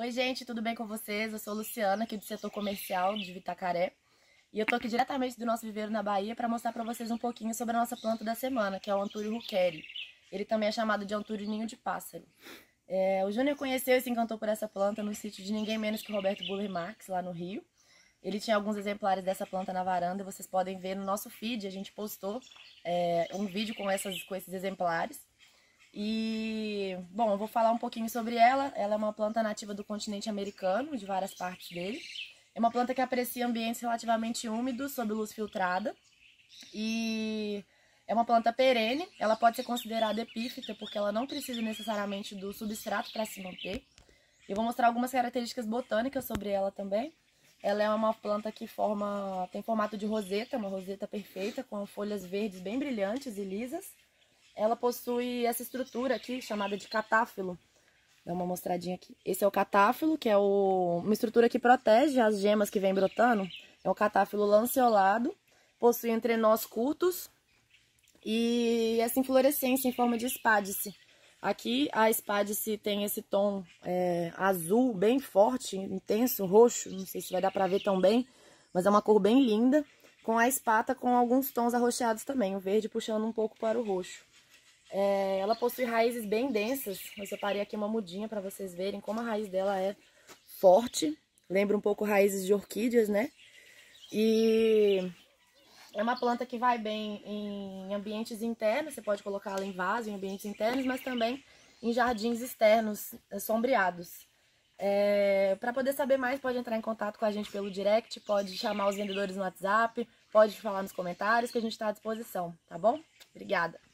Oi, gente, tudo bem com vocês? Eu sou Luciana, aqui do setor comercial de Vitacaré. E eu tô aqui diretamente do nosso viveiro na Bahia para mostrar para vocês um pouquinho sobre a nossa planta da semana, que é o Antúrio ruqueri. Ele também é chamado de Antúrio ninho de pássaro. É, o Júnior conheceu e se encantou por essa planta no sítio de ninguém menos que Roberto Buller Marx, lá no Rio. Ele tinha alguns exemplares dessa planta na varanda, vocês podem ver no nosso feed, a gente postou é, um vídeo com, essas, com esses exemplares. E, bom, eu vou falar um pouquinho sobre ela. Ela é uma planta nativa do continente americano, de várias partes dele. É uma planta que aprecia ambientes relativamente úmidos, sob luz filtrada. E é uma planta perene, ela pode ser considerada epífita porque ela não precisa necessariamente do substrato para se manter. Eu vou mostrar algumas características botânicas sobre ela também. Ela é uma planta que forma, tem formato de roseta, uma roseta perfeita, com folhas verdes bem brilhantes e lisas. Ela possui essa estrutura aqui, chamada de catáfilo. Dá uma mostradinha aqui. Esse é o catáfilo, que é o, uma estrutura que protege as gemas que vem brotando. É um catáfilo lanceolado, possui entrenós curtos e essa inflorescência em forma de espádice. Aqui a espádice tem esse tom é, azul bem forte, intenso, roxo, não sei se vai dar pra ver tão bem, mas é uma cor bem linda, com a espata com alguns tons arroxeados também, o verde puxando um pouco para o roxo. É, ela possui raízes bem densas, eu separei aqui uma mudinha para vocês verem como a raiz dela é forte, lembra um pouco raízes de orquídeas, né? E é uma planta que vai bem em ambientes internos, você pode colocá-la em vaso, em ambientes internos, mas também em jardins externos eh, sombreados. É, Para poder saber mais, pode entrar em contato com a gente pelo direct, pode chamar os vendedores no WhatsApp, pode falar nos comentários que a gente está à disposição, tá bom? Obrigada!